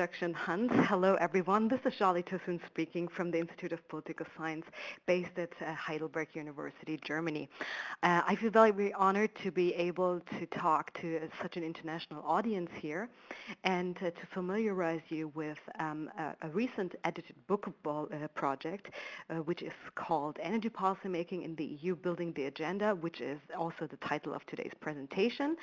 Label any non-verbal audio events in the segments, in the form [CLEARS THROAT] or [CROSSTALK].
introduction, Hans. Hello, everyone. This is Jale Tosun speaking from the Institute of Political Science based at uh, Heidelberg University, Germany. Uh, I feel very honored to be able to talk to uh, such an international audience here and uh, to familiarize you with um, a, a, recent edited book uh, project, uh, which is called Energy Policymaking in the EU Building the Agenda, which is also the title of today's presentation.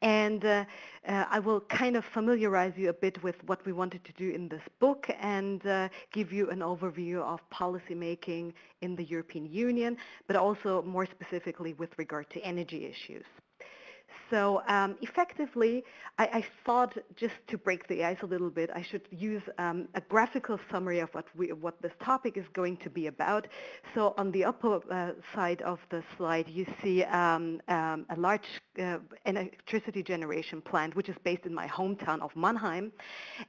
And I will kind of familiarize you a bit with what we wanted to do in this book and uh, give you an overview of policymaking in the European Union, but also more specifically with regard to energy issues. So um, effectively, I, I, thought just to break the ice a little bit, I should use um, a graphical summary of what, we, what this topic is going to be about. So on the upper uh, side of the slide, you see um, um a large uh, electricity generation plant, which is based in my hometown of Mannheim.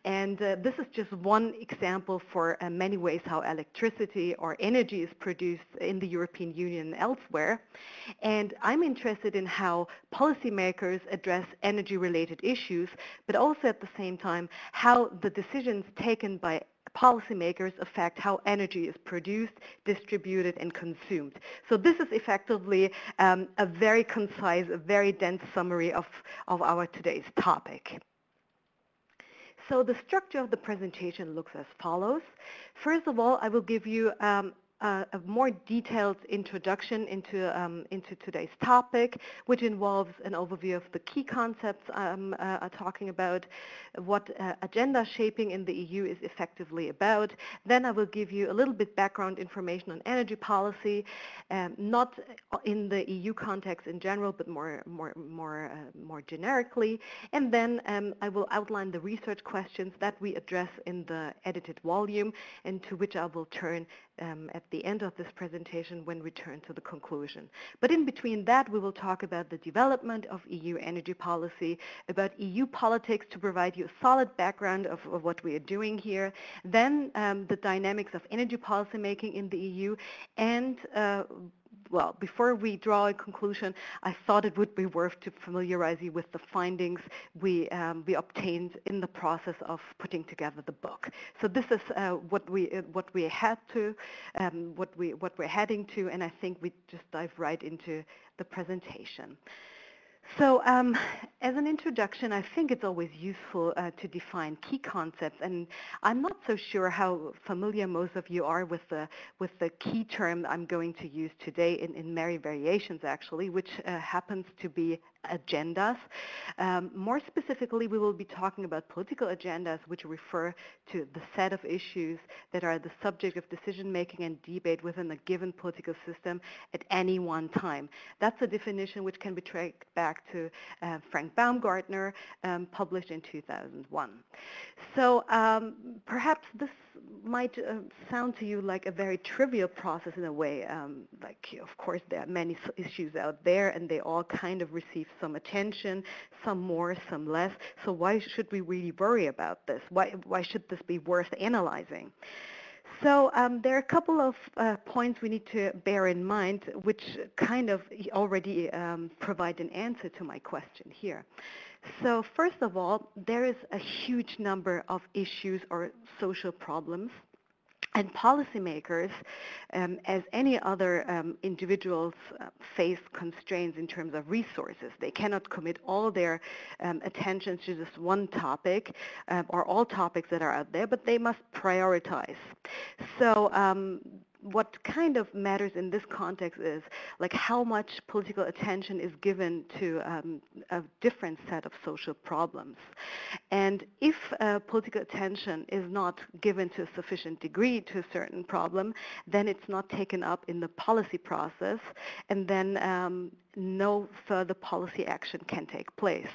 And uh, this is just one example for uh, many ways how electricity or energy is produced in the European Union and elsewhere. And I'm interested in how policymakers policymakers address energy-related issues, but also at the same time how the decisions taken by policymakers affect how energy is produced, distributed, and consumed. So this is effectively um, a very concise, a very dense summary of, of our today's topic. So the structure of the presentation looks as follows. First of all, I will give you um, uh, a more detailed introduction into, um, into today's topic, which involves an overview of the key concepts I'm uh, talking about, what uh, agenda shaping in the EU is effectively about. Then I will give you a little bit background information on energy policy, um, not in the EU context in general, but more, more, more, uh, more generically. And then um, I will outline the research questions that we address in the edited volume and to which I will turn um, at the end of this presentation when we turn to the conclusion. But in between that, we will talk about the development of EU energy policy, about EU politics to provide you a solid background of, of what we are doing here, then um, the dynamics of energy policy making in the EU, and uh, well, before we draw a conclusion, I thought it would be worth to familiarize you with the findings we, um, we obtained in the process of putting together the book. So this is uh, what we uh, what we had to, um, what we what we're heading to, and I think we just dive right into the presentation. So um, as an introduction, I think it's always useful uh, to define key concepts, and I'm not so sure how familiar most of you are with the with the key term I'm going to use today in, in many variations, actually, which uh, happens to be agendas. Um, more specifically, we will be talking about political agendas, which refer to the set of issues that are the subject of decision-making and debate within a given political system at any one time. That's a definition which can be tracked back to uh, Frank Baumgartner, um, published in 2001. So um, perhaps this might uh, sound to you like a very trivial process in a way. Um, like, of course, there are many issues out there, and they all kind of receive some attention, some more, some less. So why should we really worry about this? Why, why should this be worth analyzing? So um, there are a couple of uh, points we need to bear in mind, which kind of already um, provide an answer to my question here. So first of all, there is a huge number of issues or social problems and policymakers, um, as any other um, individuals, uh, face constraints in terms of resources. They cannot commit all their um, attention to this one topic uh, or all topics that are out there, but they must prioritize. So um, what kind of matters in this context is like how much political attention is given to um, a different set of social problems. And if uh, political attention is not given to a sufficient degree to a certain problem, then it's not taken up in the policy process, and then um, no further policy action can take place.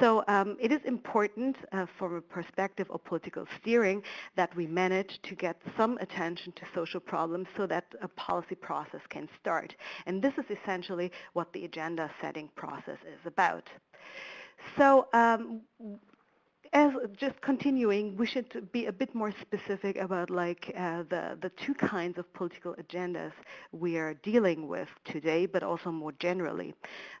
So um, it is important uh, from a perspective of political steering that we manage to get some attention to social problems so that a policy process can start. And this is essentially what the agenda setting process is about. So um, as just continuing, we should be a bit more specific about like uh, the the two kinds of political agendas we are dealing with today, but also more generally.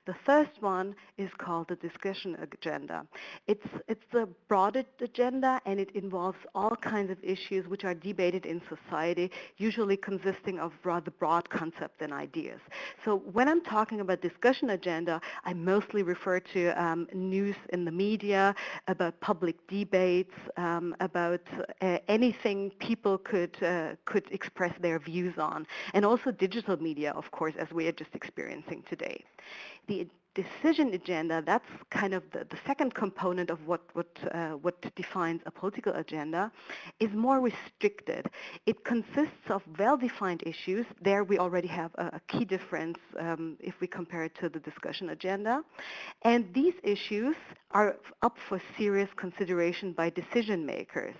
The first one is called the discussion agenda. It's it's the broadest agenda, and it involves all kinds of issues which are debated in society, usually consisting of rather broad concepts and ideas. So when I'm talking about discussion agenda, I mostly refer to um, news in the media about public public debates um, about uh, anything people could uh, could express their views on, and also digital media, of course, as we are just experiencing today. The decision agenda, that's kind of the, the second component of what, what, uh, what defines a political agenda, is more restricted. It consists of well-defined issues. There we already have a, a key difference um, if we compare it to the discussion agenda. And these issues are up for serious consideration by decision makers.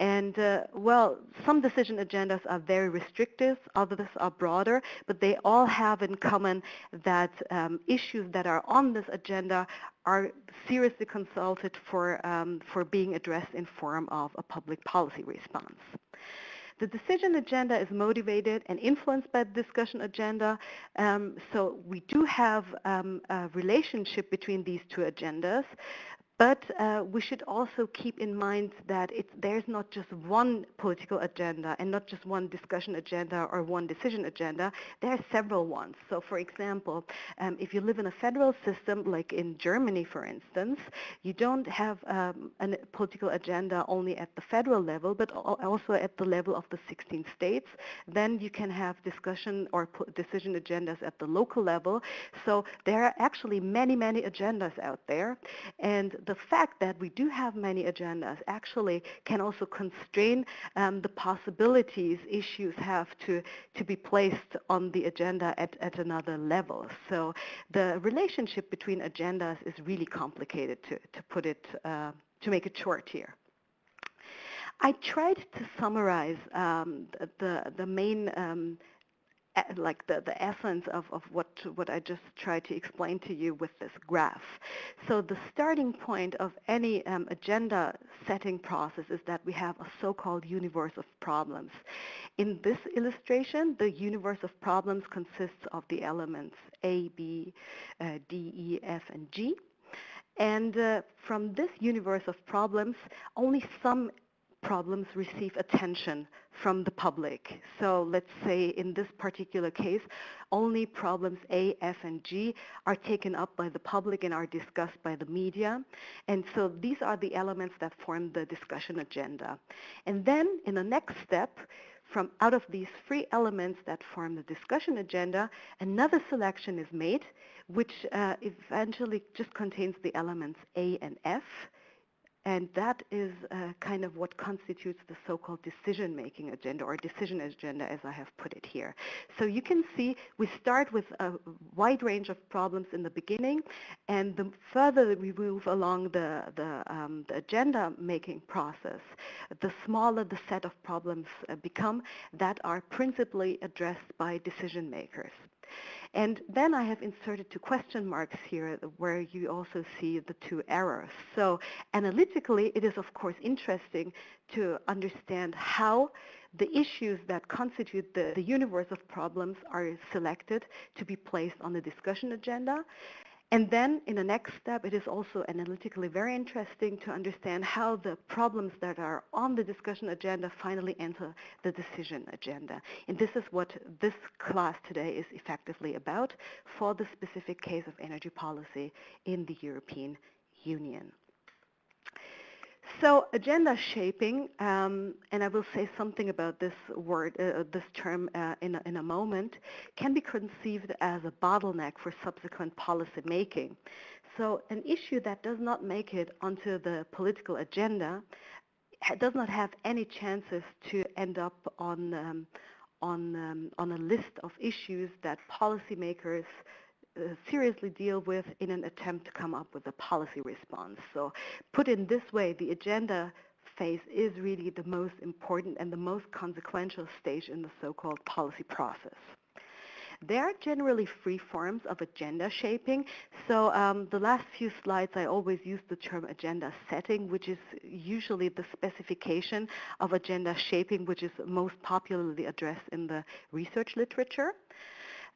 And uh, well, some decision agendas are very restrictive, others are broader, but they all have in common that um, issues that are on this agenda are seriously consulted for, um, for being addressed in form of a public policy response. The decision agenda is motivated and influenced by the discussion agenda. Um, so we do have um, a relationship between these two agendas. But uh, we should also keep in mind that there's not just one political agenda and not just one discussion agenda or one decision agenda. There are several ones. So for example, um, if you live in a federal system, like in Germany, for instance, you don't have um, a political agenda only at the federal level, but also at the level of the 16 states. Then you can have discussion or decision agendas at the local level. So there are actually many, many agendas out there. And the fact that we do have many agendas actually can also constrain um, the possibilities issues have to, to be placed on the agenda at, at another level. So the relationship between agendas is really complicated to, to put it, uh, to make it short here. I tried to summarize um, the, the main um, like the, the essence of, of what, what I just tried to explain to you with this graph. So the starting point of any um, agenda setting process is that we have a so-called universe of problems. In this illustration, the universe of problems consists of the elements A, B, uh, D, E, F, and G. And uh, from this universe of problems, only some problems receive attention from the public. So let's say in this particular case, only problems A, F, and G are taken up by the public and are discussed by the media. And so these are the elements that form the discussion agenda. And then in the next step, from out of these three elements that form the discussion agenda, another selection is made, which uh, eventually just contains the elements A and F, and that is uh, kind of what constitutes the so-called decision-making agenda or decision agenda as I have put it here. So you can see we start with a wide range of problems in the beginning and the further we move along the, the, um, the agenda-making process, the smaller the set of problems uh, become that are principally addressed by decision makers. And then I have inserted two question marks here where you also see the two errors. So analytically, it is of course interesting to understand how the issues that constitute the, the universe of problems are selected to be placed on the discussion agenda. And then in the next step, it is also analytically very interesting to understand how the problems that are on the discussion agenda finally enter the decision agenda. And this is what this class today is effectively about for the specific case of energy policy in the European Union. So agenda shaping, um, and I will say something about this word, uh, this term uh, in, a, in a moment, can be conceived as a bottleneck for subsequent policy making. So an issue that does not make it onto the political agenda does not have any chances to end up on um, on um, on a list of issues that policymakers uh, seriously deal with in an attempt to come up with a policy response. So put in this way, the agenda phase is really the most important and the most consequential stage in the so-called policy process. They are generally free forms of agenda shaping. So um, the last few slides, I always use the term agenda setting, which is usually the specification of agenda shaping, which is most popularly addressed in the research literature.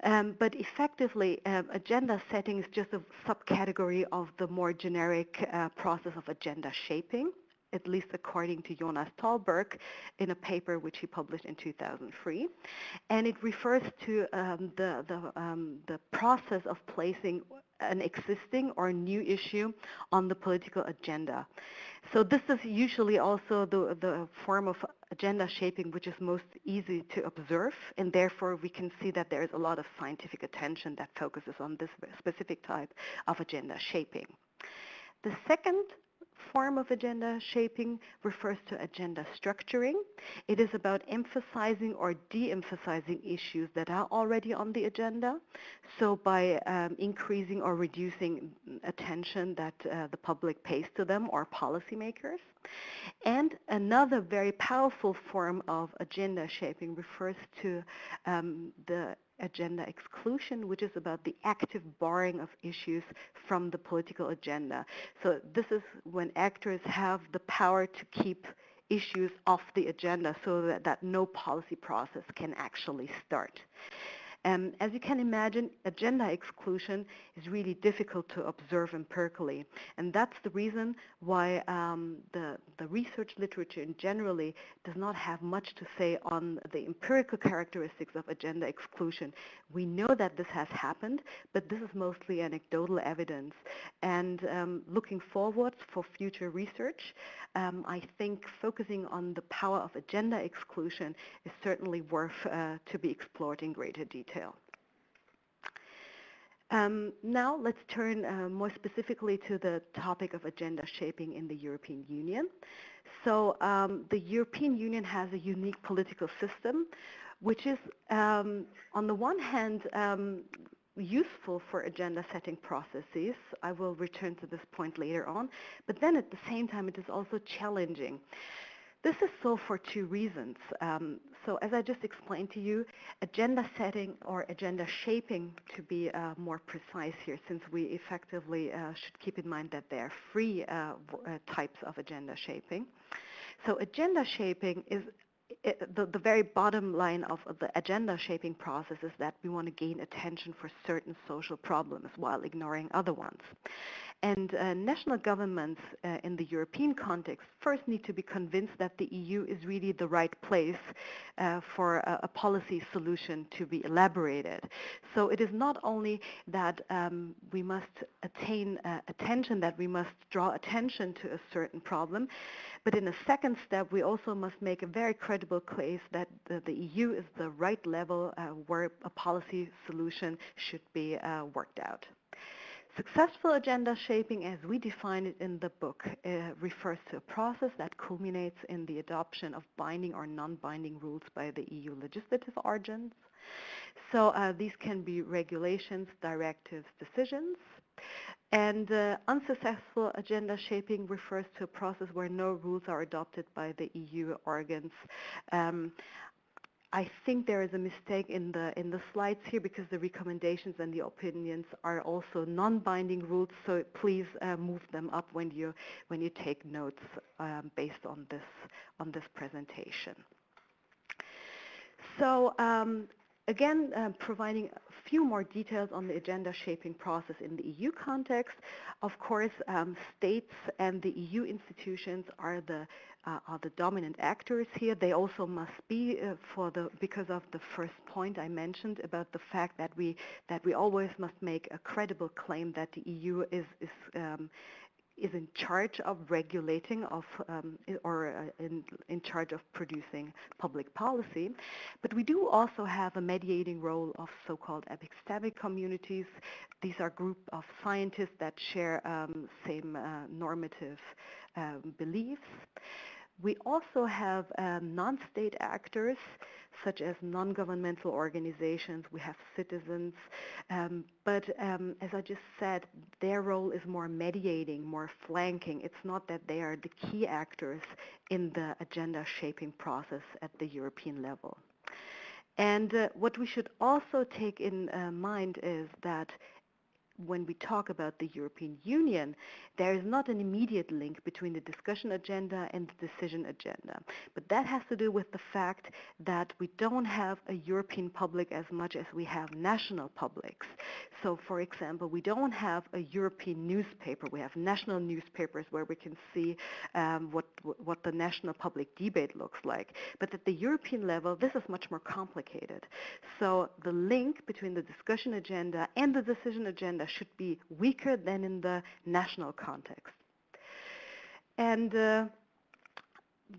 Um, but effectively, um, agenda setting is just a subcategory of the more generic uh, process of agenda shaping at least according to Jonas Tallberg in a paper which he published in 2003. And it refers to um, the, the, um, the process of placing an existing or new issue on the political agenda. So this is usually also the, the form of agenda shaping which is most easy to observe, and therefore we can see that there is a lot of scientific attention that focuses on this specific type of agenda shaping. The second form of agenda shaping refers to agenda structuring. It is about emphasizing or de-emphasizing issues that are already on the agenda. So by um, increasing or reducing attention that uh, the public pays to them or policymakers. And another very powerful form of agenda shaping refers to um, the agenda exclusion, which is about the active barring of issues from the political agenda. So this is when actors have the power to keep issues off the agenda so that, that no policy process can actually start. Um, as you can imagine, agenda exclusion is really difficult to observe empirically. And that's the reason why um, the, the research literature in generally does not have much to say on the empirical characteristics of agenda exclusion. We know that this has happened, but this is mostly anecdotal evidence. And um, looking forward for future research, um, I think focusing on the power of agenda exclusion is certainly worth uh, to be explored in greater detail. Um, now let's turn uh, more specifically to the topic of agenda shaping in the European Union. So um, the European Union has a unique political system, which is um, on the one hand um, useful for agenda setting processes. I will return to this point later on. But then at the same time, it is also challenging. This is so for two reasons. Um, so as I just explained to you, agenda setting or agenda shaping to be uh, more precise here, since we effectively uh, should keep in mind that there are three uh, uh types of agenda shaping. So agenda shaping is the, the very bottom line of the agenda shaping process is that we want to gain attention for certain social problems while ignoring other ones. And uh, national governments uh, in the European context first need to be convinced that the EU is really the right place uh, for a, a, policy solution to be elaborated. So it is not only that um, we must attain uh, attention, that we must draw attention to a certain problem, but in the second step, we also must make a very credible case that the, the EU is the right level uh, where a policy solution should be uh, worked out. Successful agenda shaping, as we define it in the book, uh, refers to a process that culminates in the adoption of binding or non-binding rules by the EU legislative organs. So uh, these can be regulations, directives, decisions. And uh, unsuccessful agenda shaping refers to a process where no rules are adopted by the EU organs. Um, I think there is a mistake in the in the slides here because the recommendations and the opinions are also non-binding rules. So please uh, move them up when you when you take notes um, based on this on this presentation. So um, again, uh, providing few more details on the agenda shaping process in the EU context. Of course, um, states and the EU institutions are the uh, are the dominant actors here. They also must be uh, for the because of the first point I mentioned about the fact that we that we always must make a credible claim that the EU is is um, is in charge of regulating of um, or uh, in, in charge of producing public policy. But we do also have a mediating role of so-called epistemic communities. These are group of scientists that share um, same uh, normative um, beliefs. We also have um, non-state actors such as non-governmental organizations. We have citizens. Um, but um, as I just said, their role is more mediating, more flanking. It's not that they are the key actors in the agenda shaping process at the European level. And uh, what we should also take in uh, mind is that when we talk about the European Union, there is not an immediate link between the discussion agenda and the decision agenda. But that has to do with the fact that we don't have a European public as much as we have national publics. So for example, we don't have a European newspaper. We have national newspapers where we can see um, what, what the national public debate looks like. But at the European level, this is much more complicated. So the link between the discussion agenda and the decision agenda should be weaker than in the national context. And uh,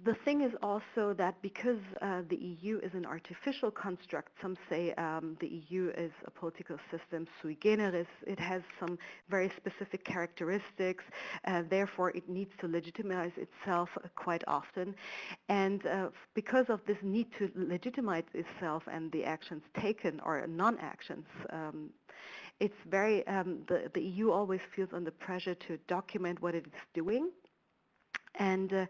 the thing is also that because uh, the EU is an artificial construct, some say um, the EU is a political system sui generis, it has some very specific characteristics, uh, therefore it needs to legitimize itself quite often. And uh, because of this need to legitimize itself and the actions taken or non-actions um, it's very, um, the, the EU always feels under pressure to document what it is doing. And uh,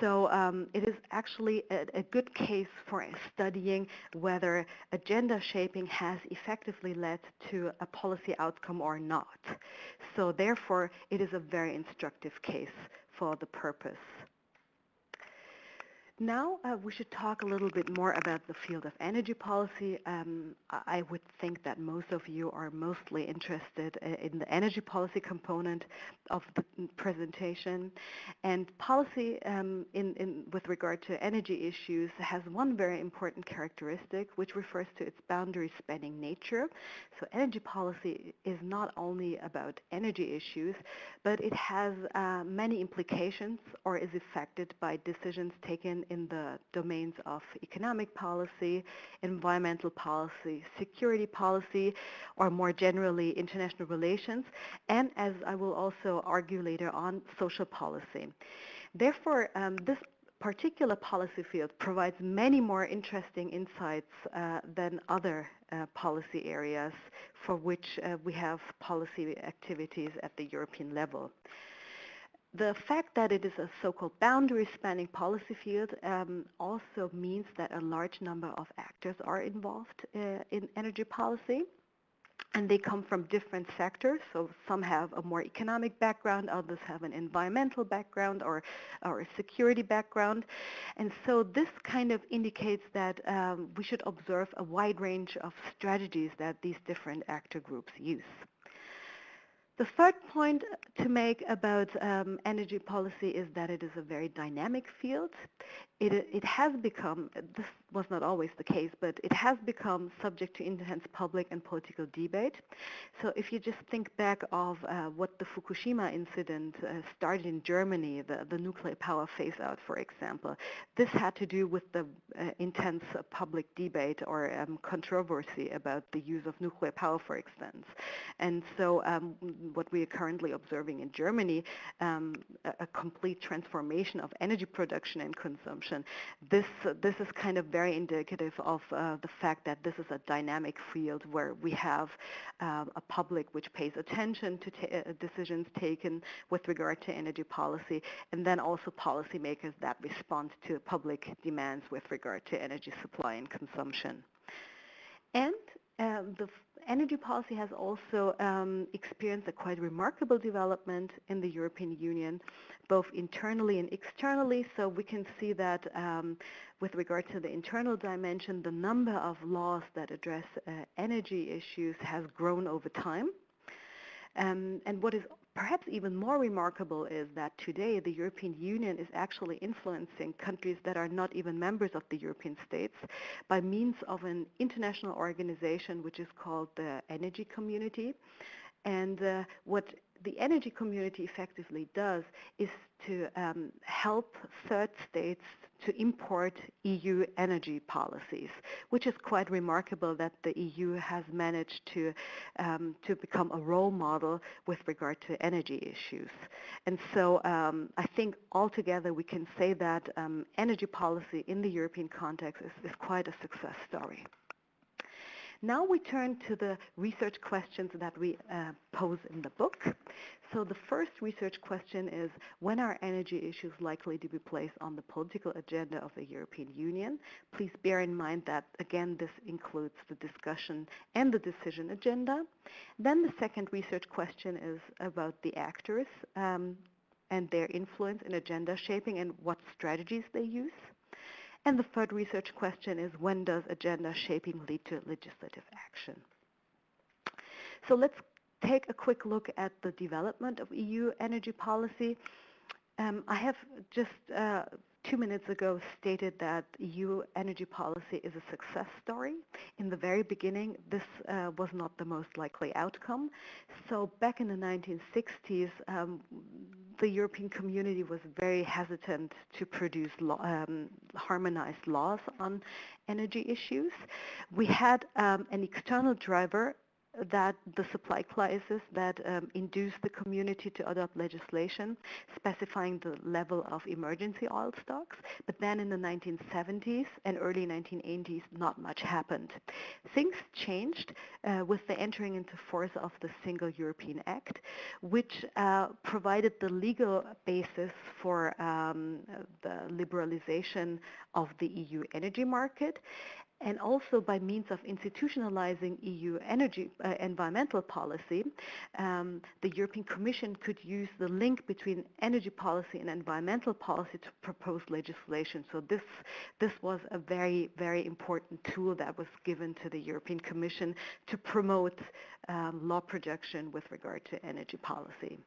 so um, it is actually a, a, good case for studying whether agenda shaping has effectively led to a policy outcome or not. So therefore, it is a very instructive case for the purpose. Now uh, we should talk a little bit more about the field of energy policy. Um, I would think that most of you are mostly interested uh, in the energy policy component of the presentation. And policy um, in, in, with regard to energy issues has one very important characteristic, which refers to its boundary spanning nature. So energy policy is not only about energy issues, but it has uh, many implications or is affected by decisions taken in the domains of economic policy, environmental policy, security policy, or more generally international relations, and as I will also argue later on, social policy. Therefore, um, this particular policy field provides many more interesting insights uh, than other uh, policy areas for which uh, we have policy activities at the European level the fact that it is a so-called boundary spanning policy field um, also means that a large number of actors are involved uh, in energy policy and they come from different sectors. So some have a more economic background, others have an environmental background or, or a security background. And so this kind of indicates that um, we should observe a wide range of strategies that these different actor groups use. The third point to make about um, energy policy is that it is a very dynamic field. It, it has become, this was not always the case, but it has become subject to intense public and political debate. So if you just think back of uh, what the Fukushima incident uh, started in Germany, the, the nuclear power phase-out, for example, this had to do with the uh, intense public debate or um, controversy about the use of nuclear power, for instance. And so um, what we are currently observing in Germany, um, a, a, complete transformation of energy production and consumption. This, this is kind of very indicative of uh, the fact that this is a dynamic field where we have uh, a public which pays attention to uh, decisions taken with regard to energy policy, and then also policymakers that respond to public demands with regard to energy supply and consumption. And um, the energy policy has also um, experienced a quite remarkable development in the European Union, both internally and externally. So we can see that um, with regard to the internal dimension, the number of laws that address uh, energy issues has grown over time. Um, and what is perhaps even more remarkable is that today the European Union is actually influencing countries that are not even members of the European states by means of an international organization which is called the Energy Community. And uh, what the energy community effectively does is to um, help third states to import EU energy policies, which is quite remarkable that the EU has managed to, um, to become a role model with regard to energy issues. And so um, I think altogether we can say that um, energy policy in the European context is, is quite a success story. Now we turn to the research questions that we uh, pose in the book. So the first research question is, when are energy issues likely to be placed on the political agenda of the European Union? Please bear in mind that, again, this includes the discussion and the decision agenda. Then the second research question is about the actors um, and their influence in agenda shaping and what strategies they use. And the third research question is when does agenda shaping lead to legislative action? So let's take a quick look at the development of EU energy policy. Um, I have just uh, two minutes ago stated that EU energy policy is a success story. In the very beginning, this uh, was not the most likely outcome. So back in the 1960s, um, the European community was very hesitant to produce um, harmonized laws on energy issues. We had um, an external driver that the supply crisis that um, induced the community to adopt legislation specifying the level of emergency oil stocks. But then in the 1970s and early 1980s, not much happened. Things changed uh, with the entering into force of the Single European Act, which uh, provided the legal basis for um, the liberalization of the EU energy market and also by means of institutionalizing EU energy uh, environmental policy, um, the European Commission could use the link between energy policy and environmental policy to propose legislation. So this, this was a very, very important tool that was given to the European Commission to promote um, law projection with regard to energy policy.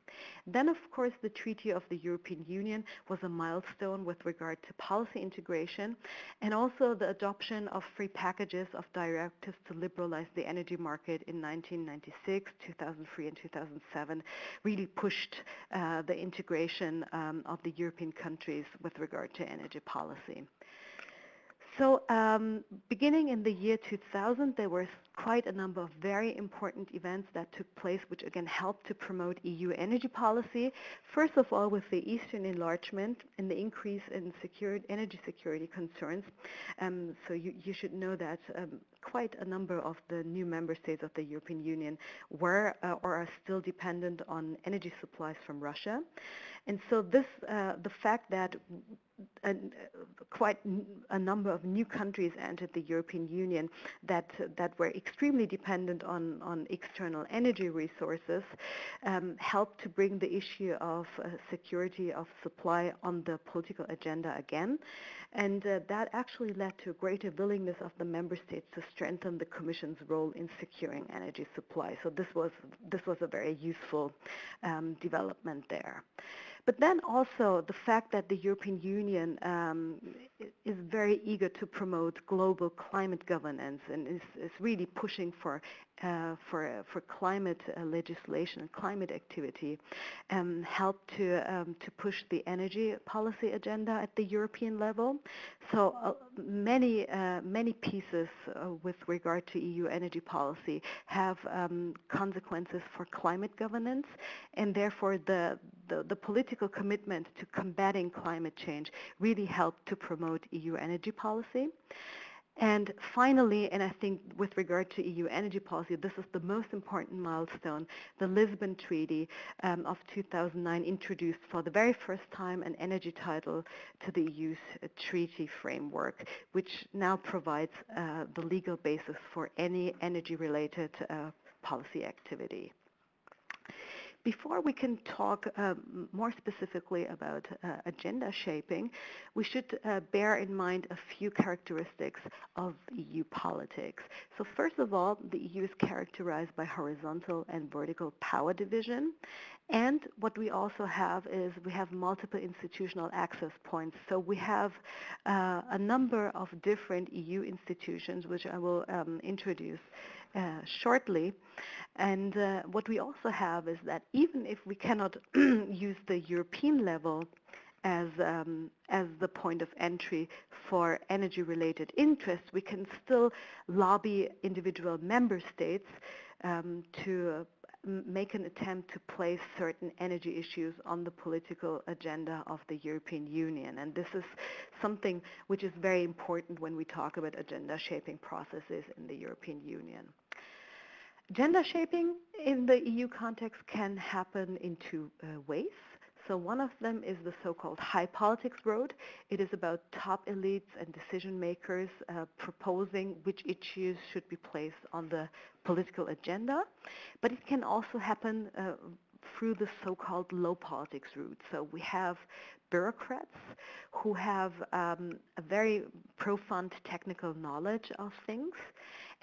Then, of course, the Treaty of the European Union was a milestone with regard to policy integration and also the adoption of free packages of directives to liberalize the energy market in 1996, 2003, and 2007 really pushed uh, the integration um, of the European countries with regard to energy policy. So um, beginning in the year 2000, there were quite a number of very important events that took place, which again helped to promote EU energy policy. First of all, with the Eastern enlargement and the increase in energy security concerns. Um, so you, you, should know that um, quite a number of the new member states of the European Union were uh, or are still dependent on energy supplies from Russia. And so this, uh, the fact that quite a number of new countries entered the European Union that that were extremely dependent on on external energy resources um, helped to bring the issue of uh, security of supply on the political agenda again, and uh, that actually led to a greater willingness of the member states to strengthen the Commission's role in securing energy supply. So this was this was a very useful um, development there. But then also the fact that the European Union um, is very eager to promote global climate governance and is, is really pushing for uh, for for climate uh, legislation and climate activity um, help to um, to push the energy policy agenda at the European level. So uh, many uh, many pieces uh, with regard to EU energy policy have um, consequences for climate governance, and therefore the, the the political commitment to combating climate change really helped to promote EU energy policy. And finally, and I think with regard to EU energy policy, this is the most important milestone, the Lisbon Treaty um, of 2009 introduced for the very first time an energy title to the EU's uh, treaty framework, which now provides uh, the legal basis for any energy-related uh, policy activity. Before we can talk um, more specifically about uh, agenda shaping, we should uh, bear in mind a few characteristics of EU politics. So first of all, the EU is characterized by horizontal and vertical power division. And what we also have is we have multiple institutional access points. So we have uh, a number of different EU institutions, which I will um, introduce uh, shortly. And uh, what we also have is that even if we cannot [CLEARS THROAT] use the European level as, um, as the point of entry for energy-related interests, we can still lobby individual member states um, to make an attempt to place certain energy issues on the political agenda of the European Union. And this is something which is very important when we talk about agenda shaping processes in the European Union. Agenda shaping in the EU context can happen in two uh, ways. So one of them is the so-called high politics road. It is about top elites and decision makers uh, proposing which issues should be placed on the political agenda. But it can also happen uh, through the so-called low politics route. So we have bureaucrats who have um, a very profound technical knowledge of things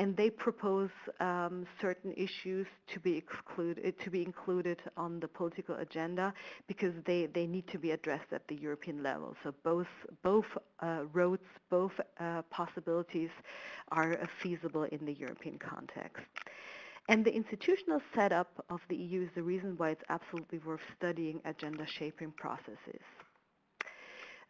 and they propose um, certain issues to be excluded to be included on the political agenda because they, they need to be addressed at the European level. So both both uh, roads, both uh, possibilities are uh, feasible in the European context. And the institutional setup of the EU is the reason why it's absolutely worth studying agenda shaping processes.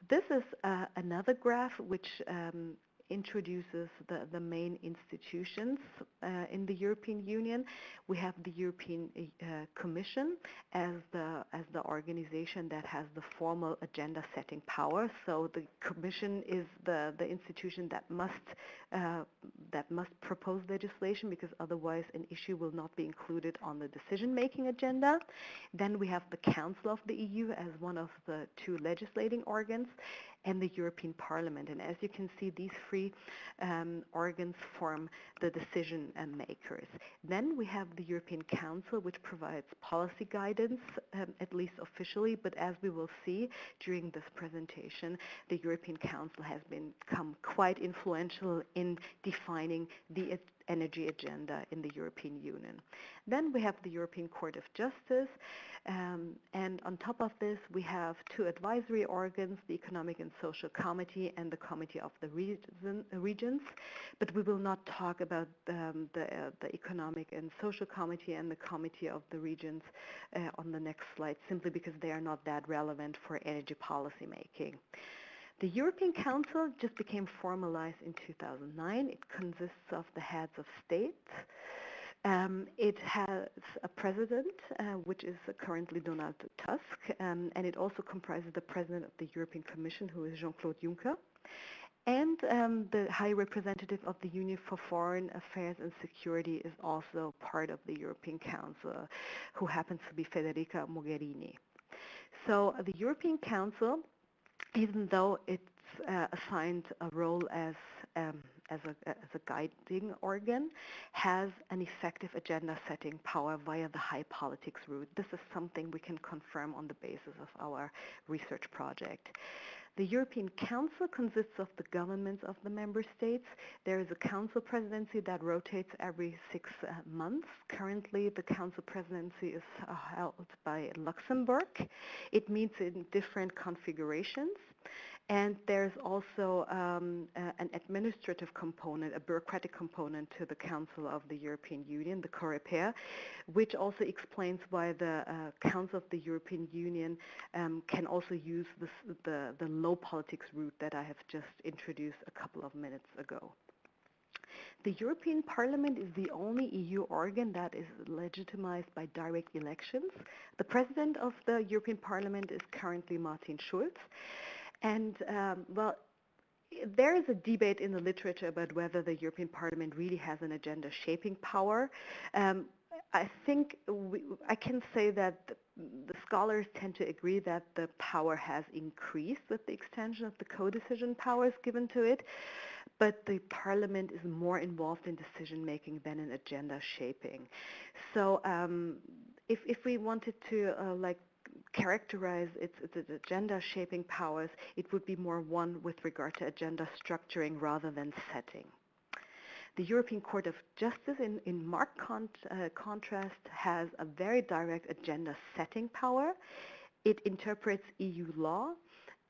This is uh, another graph which um, introduces the, the main institutions uh, in the European Union. We have the European uh, Commission as the, as the organization that has the formal agenda setting power. So the Commission is the, the institution that must, uh, that must propose legislation because otherwise an issue will not be included on the decision-making agenda. Then we have the Council of the EU as one of the two legislating organs and the European Parliament. And as you can see, these three um, organs form the decision makers. Then we have the European Council, which provides policy guidance, um, at least officially, but as we will see during this presentation, the European Council has become quite influential in defining the energy agenda in the European Union. Then we have the European Court of Justice, um, and on top of this, we have two advisory organs, the Economic and Social Committee and the Committee of the region, Regions, but we will not talk about um, the, uh, the, Economic and Social Committee and the Committee of the Regions uh, on the next slide, simply because they are not that relevant for energy policy making. The European Council just became formalized in 2009. It consists of the heads of state. Um, it has a president, uh, which is currently Donald Tusk, um, and it also comprises the president of the European Commission, who is Jean-Claude Juncker, and um, the High Representative of the Union for Foreign Affairs and Security is also part of the European Council, who happens to be Federica Mogherini. So the European Council even though it's uh, assigned a role as um, as a, as a guiding organ, has an effective agenda setting power via the high politics route. This is something we can confirm on the basis of our research project. The European Council consists of the governments of the member states. There is a council presidency that rotates every six uh, months. Currently, the council presidency is uh, held by Luxembourg. It meets in different configurations. And there's also um, an administrative component, a bureaucratic component to the Council of the European Union, the COREPER, which also explains why the uh, Council of the European Union um, can also use this, the, the low politics route that I have just introduced a couple of minutes ago. The European Parliament is the only EU organ that is legitimized by direct elections. The President of the European Parliament is currently Martin Schulz. And um, well, there is a debate in the literature about whether the European Parliament really has an agenda shaping power. Um, I think we, I can say that the, the scholars tend to agree that the power has increased with the extension of the co-decision powers given to it, but the parliament is more involved in decision making than in agenda shaping. So um, if, if we wanted to uh, like characterize its, its agenda shaping powers, it would be more one with regard to agenda structuring rather than setting. The European Court of Justice, in, in marked con uh, contrast, has a very direct agenda setting power. It interprets EU law,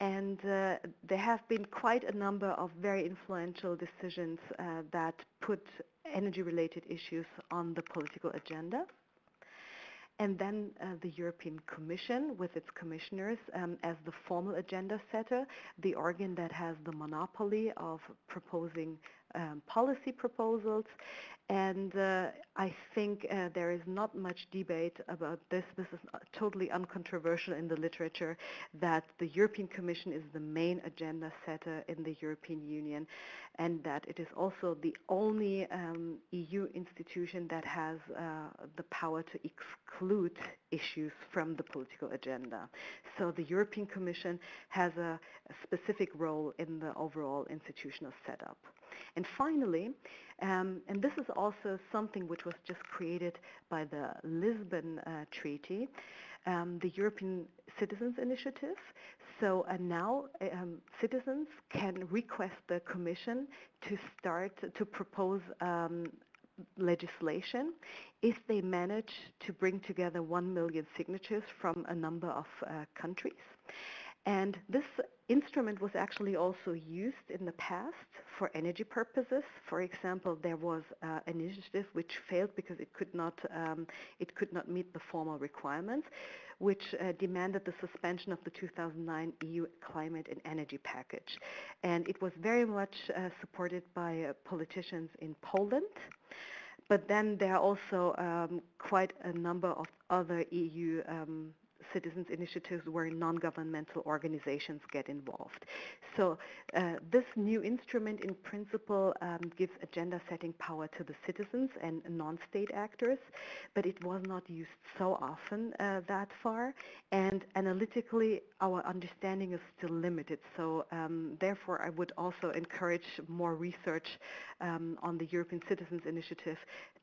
and uh, there have been quite a number of very influential decisions uh, that put energy-related issues on the political agenda and then uh, the European Commission with its commissioners um, as the formal agenda setter, the organ that has the monopoly of proposing um, policy proposals. And uh, I think uh, there is not much debate about this. This is totally uncontroversial in the literature that the European Commission is the main agenda setter in the European Union and that it is also the only um, EU institution that has uh, the power to exclude issues from the political agenda. So the European Commission has a, a specific role in the overall institutional setup. And finally, um, and this is also something which was just created by the Lisbon uh, Treaty, um, the European Citizens Initiative. So uh, now um, citizens can request the Commission to start to propose um, legislation if they manage to bring together 1 million signatures from a number of uh, countries. And this instrument was actually also used in the past for energy purposes. For example, there was uh, an initiative which failed because it could not um, it could not meet the formal requirements, which uh, demanded the suspension of the 2009 EU climate and energy package, and it was very much uh, supported by uh, politicians in Poland. But then there are also um, quite a number of other EU um, citizens initiatives where non-governmental organizations get involved. So uh, this new instrument in principle um, gives agenda setting power to the citizens and non-state actors, but it was not used so often uh, that far. And analytically, our understanding is still limited. So um, therefore, I would also encourage more research um, on the European Citizens Initiative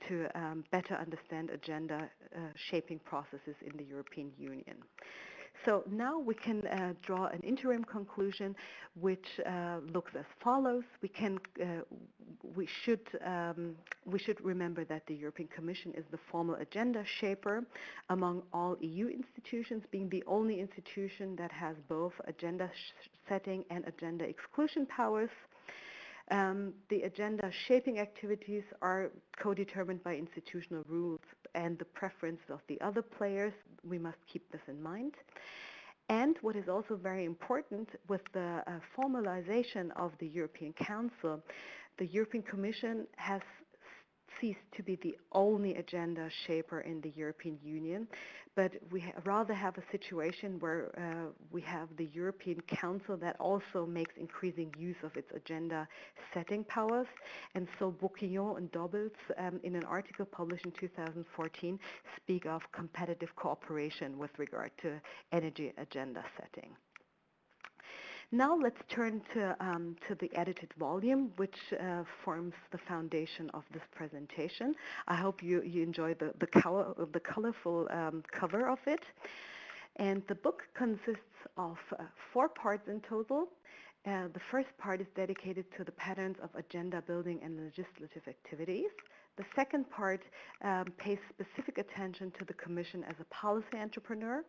to um, better understand agenda uh, shaping processes in the European Union. So now we can uh, draw an interim conclusion which uh, looks as follows. We can, uh, we should, um, we should remember that the European Commission is the formal agenda shaper among all EU institutions, being the only institution that has both agenda setting and agenda exclusion powers. Um, the agenda shaping activities are co-determined by institutional rules and the preferences of the other players. We must keep this in mind. And what is also very important with the uh, formalization of the European Council, the European Commission has ceased to be the only agenda shaper in the European Union, but we ha rather have a situation where uh, we have the European Council that also makes increasing use of its agenda setting powers. And so Bocquillon and Dobbels, um, in an article published in 2014, speak of competitive cooperation with regard to energy agenda setting. Now let's turn to, um, to the edited volume, which uh, forms the foundation of this presentation. I hope you, you enjoy the, the, color, the colorful um, cover of it. And the book consists of uh, four parts in total. Uh, the first part is dedicated to the patterns of agenda building and legislative activities. The second part um, pays specific attention to the Commission as a policy entrepreneur.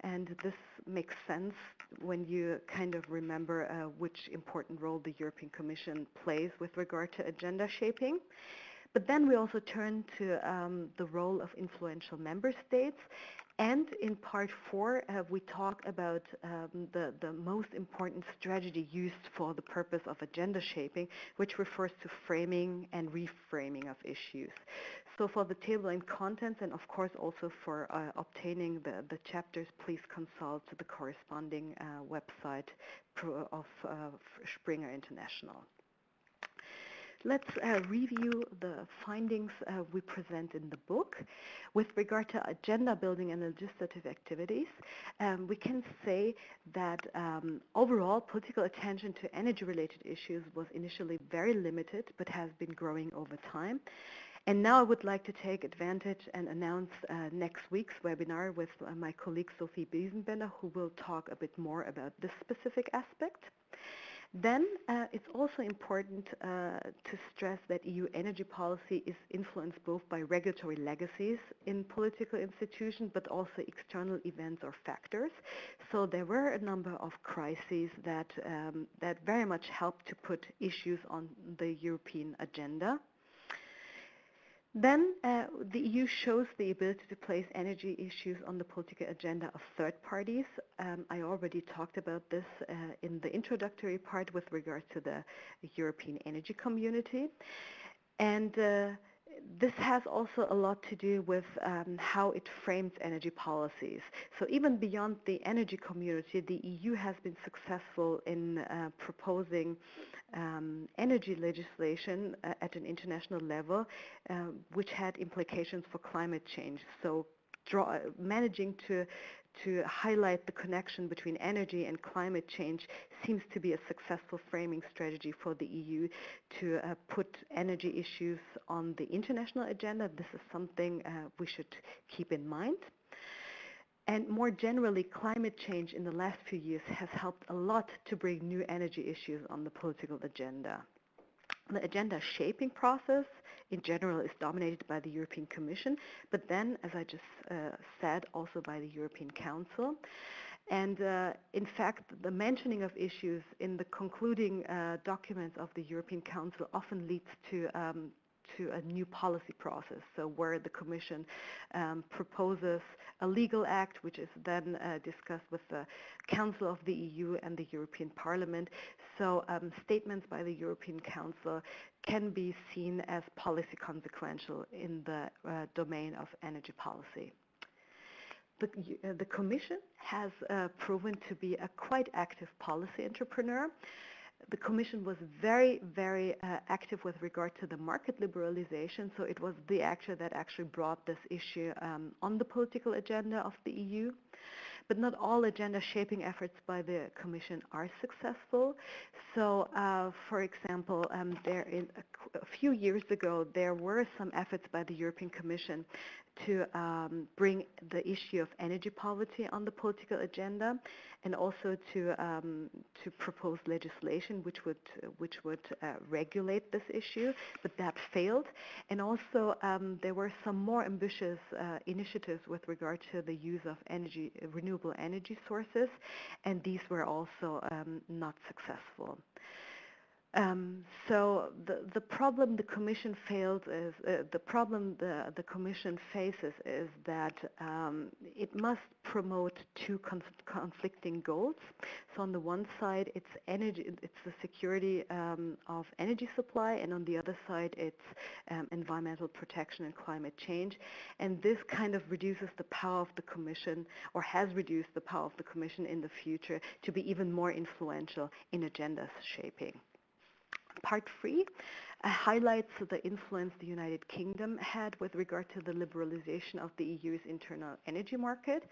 And this makes sense when you kind of remember uh, which important role the European Commission plays with regard to agenda shaping. But then we also turn to um, the role of influential member states and in part four, uh, we talk about um, the, the most important strategy used for the purpose of agenda shaping, which refers to framing and reframing of issues. So for the table and contents, and of course also for uh, obtaining the, the chapters, please consult the corresponding uh, website of uh, Springer International. Let's uh, review the findings uh, we present in the book. With regard to agenda building and legislative activities, um, we can say that um, overall political attention to energy-related issues was initially very limited, but has been growing over time. And now I would like to take advantage and announce uh, next week's webinar with uh, my colleague Sophie Biesenbender, who will talk a bit more about this specific aspect. Then uh, it's also important uh, to stress that EU energy policy is influenced both by regulatory legacies in political institutions, but also external events or factors. So there were a number of crises that, um, that very much helped to put issues on the European agenda. Then uh, the EU shows the ability to place energy issues on the political agenda of third parties. Um, I already talked about this uh, in the introductory part with regard to the European Energy Community. And uh, this has also a lot to do with um, how it frames energy policies. So even beyond the energy community, the EU has been successful in uh, proposing um, energy legislation uh, at an international level, uh, which had implications for climate change. So draw, managing to to highlight the connection between energy and climate change seems to be a successful framing strategy for the EU to uh, put energy issues on the international agenda. This is something uh, we should keep in mind. And more generally, climate change in the last few years has helped a lot to bring new energy issues on the political agenda. The agenda shaping process in general is dominated by the European Commission, but then, as I just uh, said, also by the European Council. And uh, in fact, the mentioning of issues in the concluding uh, documents of the European Council often leads to um, to a new policy process. So where the Commission um, proposes a legal act, which is then uh, discussed with the Council of the EU and the European Parliament. So um, statements by the European Council can be seen as policy consequential in the uh, domain of energy policy. The, uh, the Commission has uh, proven to be a quite active policy entrepreneur the Commission was very, very uh, active with regard to the market liberalization, so it was the actor that actually brought this issue um, on the political agenda of the EU. But not all agenda shaping efforts by the Commission are successful. So, uh, for example, um, there in a, a, few years ago, there were some efforts by the European Commission to um, bring the issue of energy poverty on the political agenda and also to um, to propose legislation which would which would uh, regulate this issue but that failed. And also um, there were some more ambitious uh, initiatives with regard to the use of energy renewable energy sources and these were also um, not successful um, so the the problem the Commission failed is uh, the problem the the Commission faces is that um, it must promote two conflicting goals. So on the one side, it's energy, it's the security um, of energy supply, and on the other side, it's um, environmental protection and climate change. And this kind of reduces the power of the Commission, or has reduced the power of the Commission in the future to be even more influential in agenda shaping. Part 3 uh, highlights the influence the United Kingdom had with regard to the liberalization of the EU's internal energy market.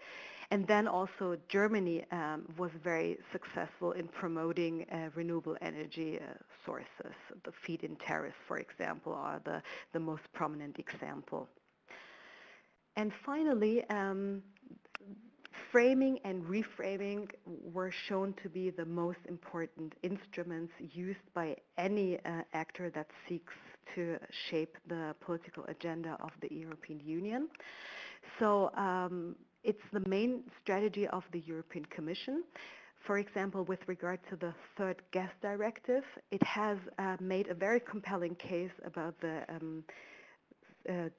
And then also Germany um, was very successful in promoting uh, renewable energy uh, sources. The feed-in tariffs, for example, are the, the most prominent example. And finally, um, framing and reframing were shown to be the most important instruments used by any uh, actor that seeks to shape the political agenda of the European Union. So um, it's the main strategy of the European Commission. For example, with regard to the third gas directive, it has uh, made a very compelling case about the um, uh,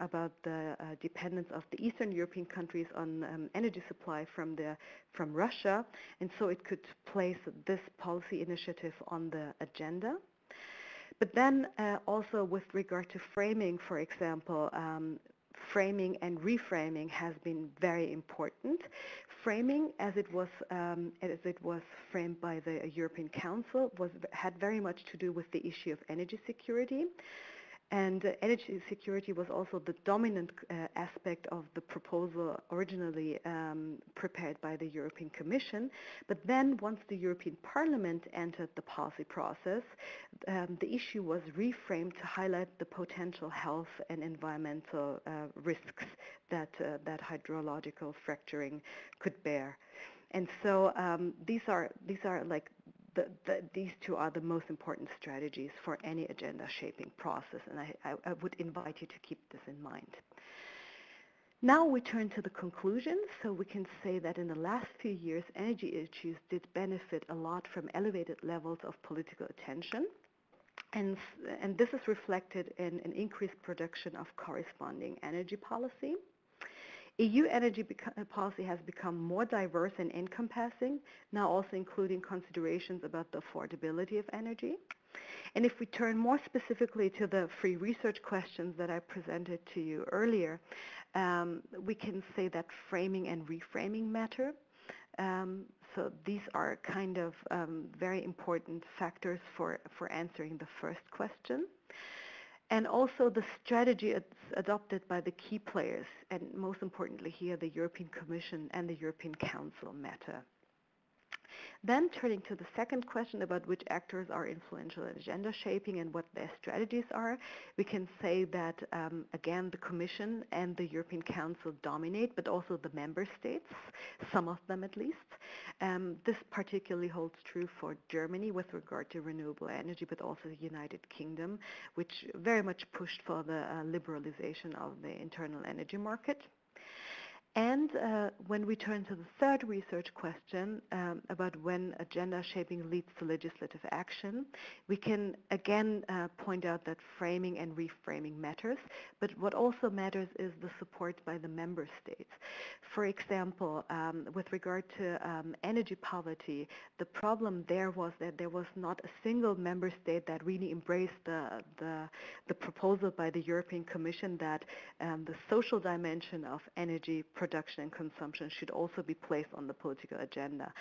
about the uh, dependence of the Eastern European countries on um, energy supply from the from Russia, and so it could place this policy initiative on the agenda. But then uh, also with regard to framing, for example, um, framing and reframing has been very important. Framing, as it was um, as it was framed by the European Council, was had very much to do with the issue of energy security. And energy security was also the dominant uh, aspect of the proposal originally um, prepared by the European Commission. But then once the European Parliament entered the policy process, um, the issue was reframed to highlight the potential health and environmental uh, risks that, uh, that hydraulic fracturing could bear. And so um, these are these are like the, the, these two are the most important strategies for any agenda shaping process, and I, I, I, would invite you to keep this in mind. Now we turn to the conclusion. So we can say that in the last few years, energy issues did benefit a lot from elevated levels of political attention. and, and this is reflected in an increased production of corresponding energy policy. EU energy uh, policy has become more diverse and encompassing, now also including considerations about the affordability of energy. And if we turn more specifically to the free research questions that I presented to you earlier, um, we can say that framing and reframing matter. Um, so these are kind of um, very important factors for, for answering the first question. And also the strategy adopted by the key players, and most importantly here, the European Commission and the European Council matter. Then turning to the second question about which actors are influential in agenda shaping and what their strategies are, we can say that, um, again, the Commission and the European Council dominate, but also the member states, some of them at least. Um, this particularly holds true for Germany with regard to renewable energy, but also the United Kingdom, which very much pushed for the uh, liberalization of the internal energy market. And uh, when we turn to the third research question um, about when agenda shaping leads to legislative action, we can again uh, point out that framing and reframing matters, but what also matters is the support by the member states. For example, um, with regard to um, energy poverty, the problem there was that there was not a single member state that really embraced the, the, the proposal by the European Commission that um, the social dimension of energy production and consumption should also be placed on the political agenda.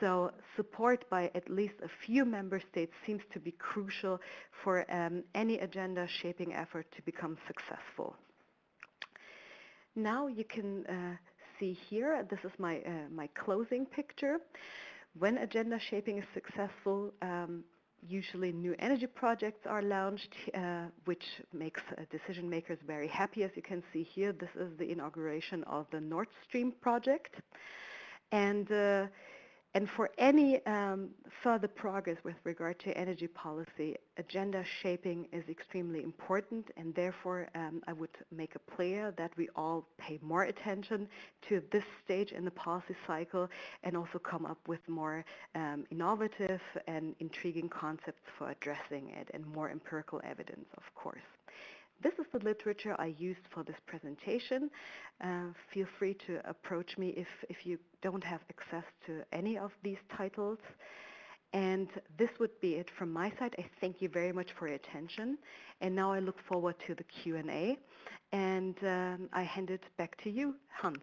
So support by at least a few member states seems to be crucial for um, any agenda shaping effort to become successful. Now you can uh, see here, this is my, uh, my closing picture. When agenda shaping is successful, um, usually new energy projects are launched, uh, which makes uh, decision makers very happy. As you can see here, this is the inauguration of the Nord Stream project. And uh, and for any um, further progress with regard to energy policy, agenda shaping is extremely important and therefore um, I would make a plea that we all pay more attention to this stage in the policy cycle and also come up with more um, innovative and intriguing concepts for addressing it and more empirical evidence, of course. This is the literature I used for this presentation. Uh, feel free to approach me if, if you don't have access to any of these titles. And this would be it from my side. I thank you very much for your attention. And now I look forward to the Q&A. And um, I hand it back to you, Hans.